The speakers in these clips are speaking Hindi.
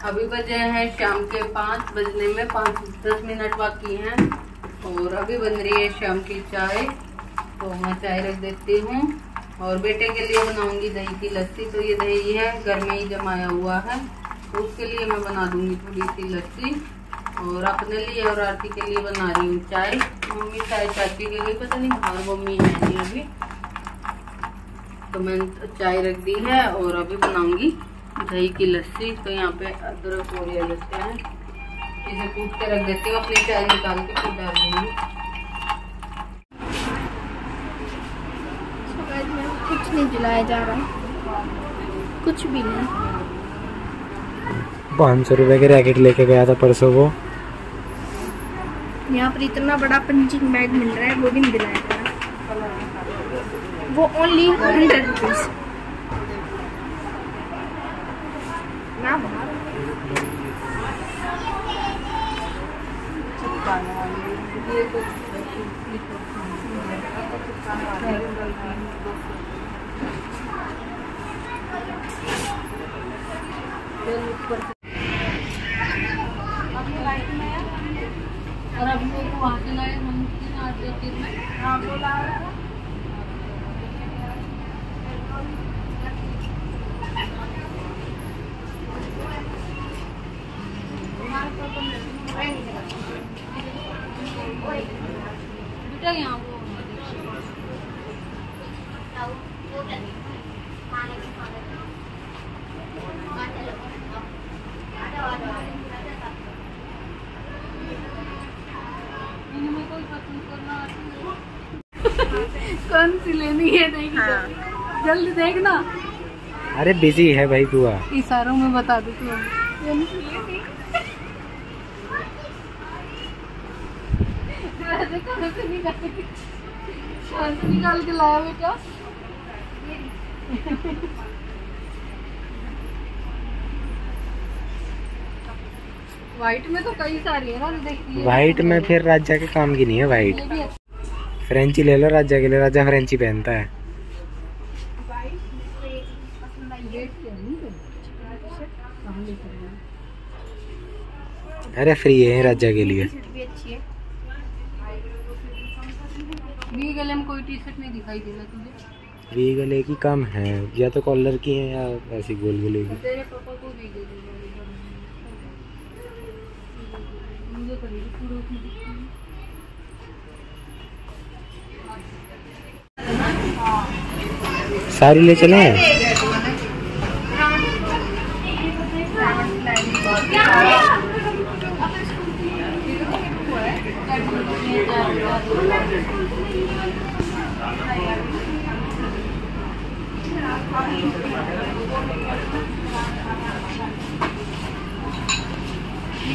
अभी बजे हैं शाम के पाँच, बजने में पाँच, दस मिनट बाकी हैं। और अभी बन रही है शाम की चाय तो मैं चाय रख देती हूँ। और बेटे के लिए बनाऊँगी दही की लस्सी तो ये दही है, घर में ही जमाया हुआ है। तो उसके लिए मैं बना दूँगी थोड़ी सी लस्सी। और अपने लिए और आरती के लिए बना रही हूँ चाय। मम्मी चाय, चाची के लिए, पता नहीं, बाहर मम्मी है नहीं अभी। तो मैंने चाय रख दी है और अभी बनाऊँगी। दही की लस्सी तो यहाँ पे अदरक और ये लस्सी है। इसे कूट के रख देती हूँ अपनी चाय निकाल के फिर डाल दूँगी। कुछ नहीं जलाया जा रहा। कुछ भी नहीं। पाँच सौ रुपए के रैकेट लेके गया था परसों वो यहाँ पर इतना बड़ा पंचिंग बैग मिल रहा है वो भी नहीं दिलाया जा रहा। वो ओनली हंड्रेड रुपीज़ ना और अब वो वहाँ से लाए हम तीन आज देती में हाँ बोला बेटा यहाँ वो कौन सी लेनी है? नहीं हाँ। जल्दी देखना। अरे बिज़ी है भाई बुआ। इशारों में बता देती हूँ निकाल के। लाया बेटा व्हाइट में तो कई सारी है ना देखिए वाइट में फिर राजा के काम की नहीं है अच्छा। फ्रेंची ले लो राजा के लिए राजा फ्रेंची पहनता है। कहाँ? अरे फ्री है राजा के लिए। भी अच्छी है। वी गले में कोई टी शर्ट नहीं दिखाई देना तुझे? वी गले की कम है। या तो कॉलर की है या ऐसी गोल गले की तेरे पापा को वी गले। मुझे करेगी पूरा सारी ले चले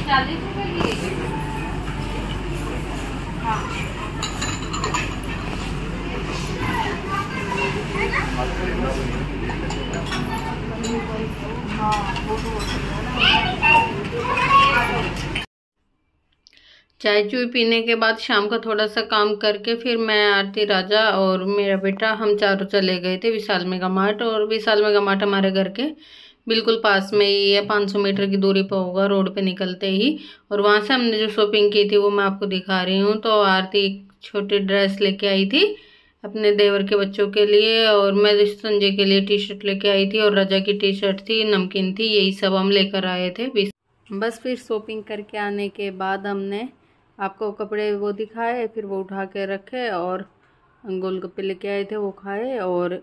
है चाय चुई पीने के बाद शाम का थोड़ा सा काम करके फिर मैं आरती राजा और मेरा बेटा हम चारों चले गए थे विशाल मेगा मार्ट और विशाल मेगा मार्ट हमारे घर के बिल्कुल पास में ही है 500 मीटर की दूरी पर होगा रोड पे निकलते ही। और वहाँ से हमने जो शॉपिंग की थी वो मैं आपको दिखा रही हूँ। तो आरती एक छोटी ड्रेस लेके आई थी अपने देवर के बच्चों के लिए और मैं संजय के लिए टी शर्ट लेके आई थी और रजा की टी शर्ट थी, नमकीन थी, यही सब हम लेकर आए थे। बस फिर शॉपिंग करके आने के बाद हमने आपको कपड़े वो दिखाए, फिर वो उठा के रखे और गोलगप्पे लेके आए थे, वो खाए और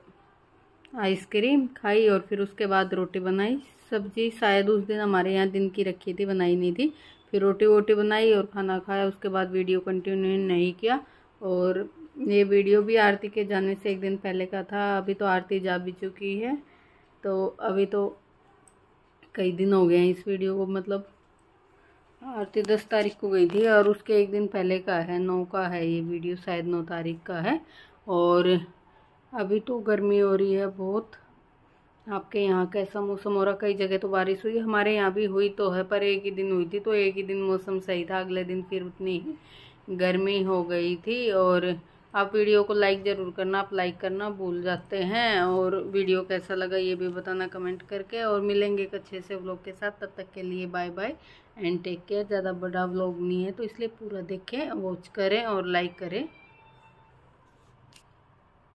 आइसक्रीम खाई और फिर उसके बाद रोटी बनाई। सब्ज़ी शायद उस दिन हमारे यहाँ दिन की रखी थी, बनाई नहीं थी। फिर रोटी वोटी बनाई और खाना खाया, उसके बाद वीडियो कंटिन्यू नहीं किया। और ये वीडियो भी आरती के जाने से एक दिन पहले का था, अभी तो आरती जा भी चुकी है। तो अभी तो कई दिन हो गए हैं इस वीडियो को मतलब आरती दस तारीख को गई थी और उसके एक दिन पहले का है, नौ का है ये वीडियो, शायद नौ तारीख का है। और अभी तो गर्मी हो रही है बहुत। आपके यहाँ कैसा मौसम हो रहा, कई जगह तो बारिश हुई, हमारे यहाँ भी हुई तो है, पर एक ही दिन हुई थी तो एक ही दिन मौसम सही था, अगले दिन फिर उतनी गर्मी हो गई थी। और आप वीडियो को लाइक ज़रूर करना, आप लाइक करना भूल जाते हैं, और वीडियो कैसा लगा ये भी बताना कमेंट करके, और मिलेंगे एक अच्छे से व्लॉग के साथ, तब तक के लिए bye bye and take care ज़्यादा बड़ा व्लॉग नहीं है तो इसलिए पूरा देखें वॉच करें, और लाइक करें।